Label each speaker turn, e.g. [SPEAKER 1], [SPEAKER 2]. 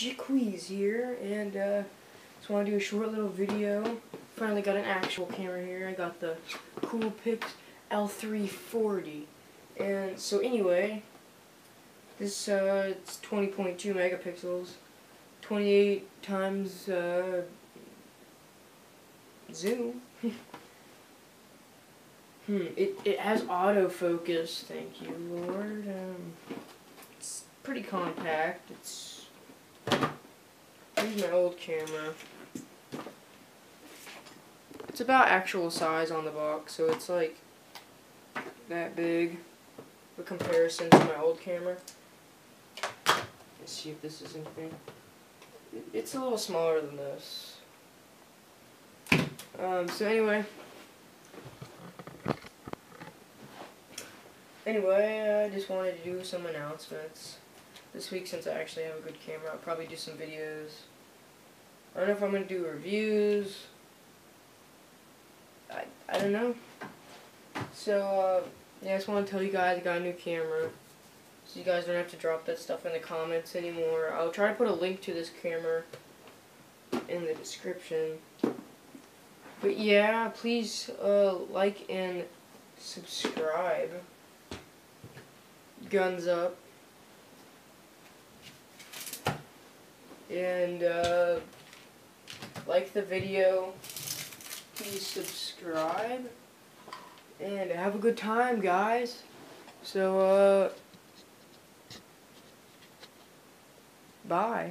[SPEAKER 1] Jaquez here, and uh, just want to do a short little video. Finally got an actual camera here. I got the Coolpix L340, and so anyway, this uh, it's 20.2 megapixels, 28 times uh, zoom. Hmm, it, it has autofocus, thank you, Lord. Um, it's pretty compact. It's here's my old camera. It's about actual size on the box, so it's like that big. A comparison to my old camera. Let's see if this is anything. It's a little smaller than this. Um, so anyway. Anyway, I just wanted to do some announcements this week since I actually have a good camera. I'll probably do some videos. I don't know if I'm going to do reviews. I, I don't know. So, uh, yeah, I just want to tell you guys I got a new camera. So you guys don't have to drop that stuff in the comments anymore. I'll try to put a link to this camera in the description. But yeah, please uh, like and subscribe guns up. And uh, like the video, please subscribe, and have a good time, guys. So, uh, bye.